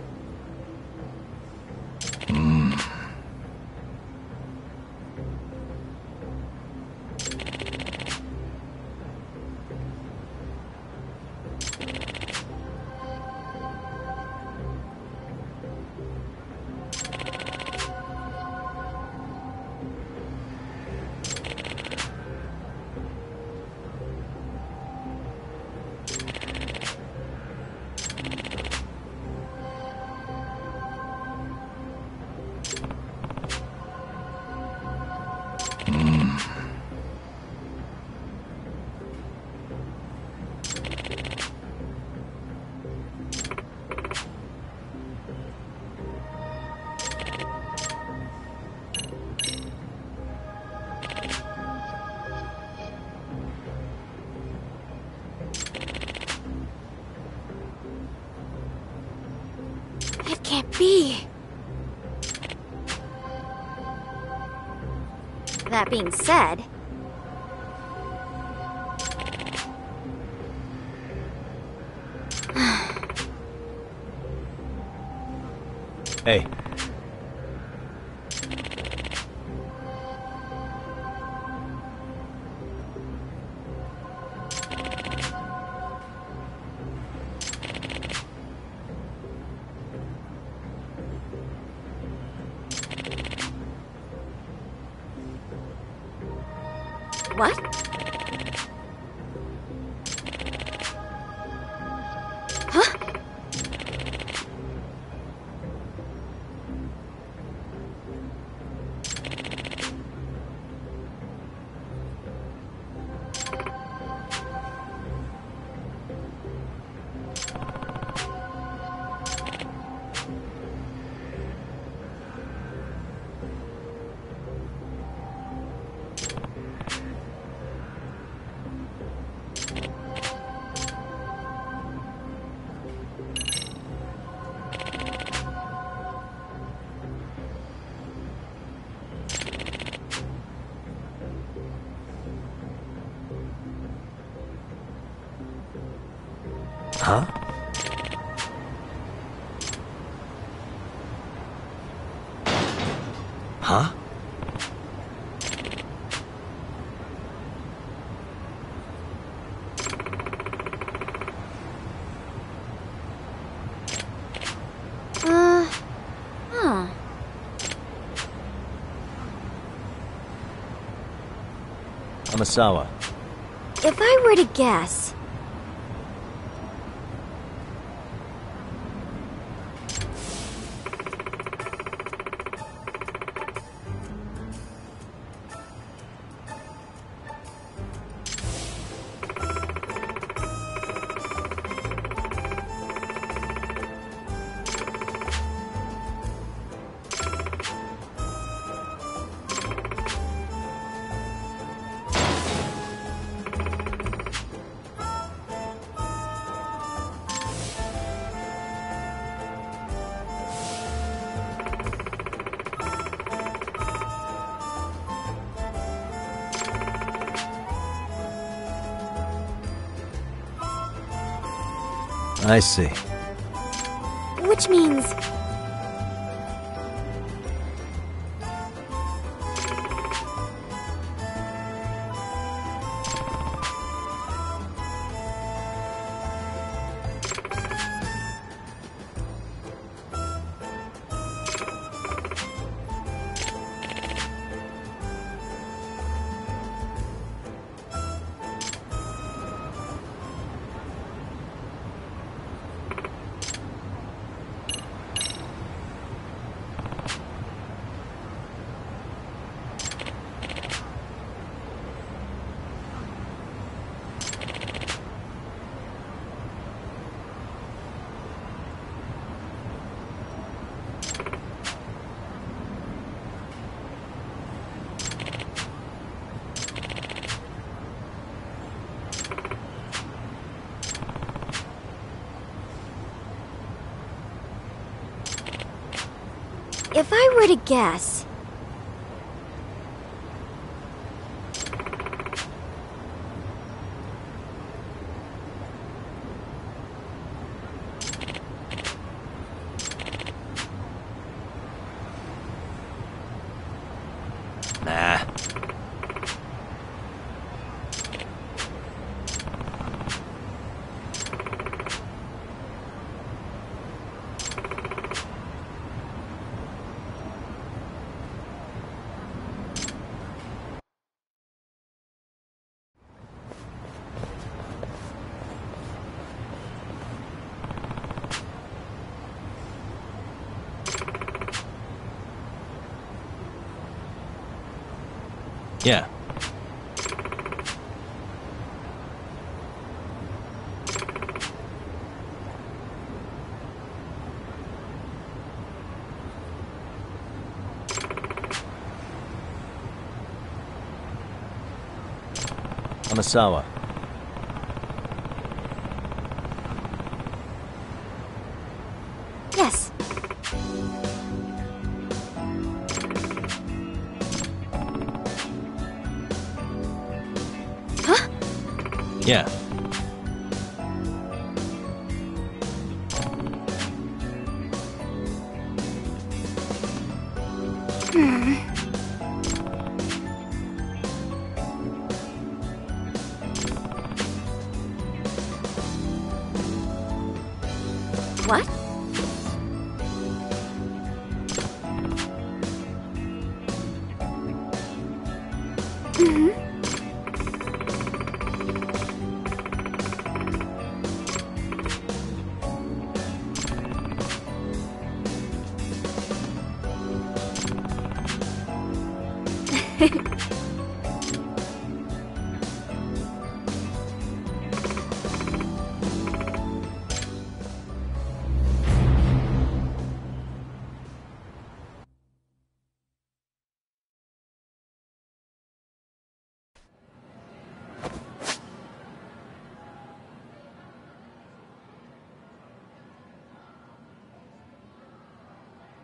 be? That being said, Hey. Amasawa. If I were to guess, I see. which means if I were to guess, Nah. Yeah. Amasawa.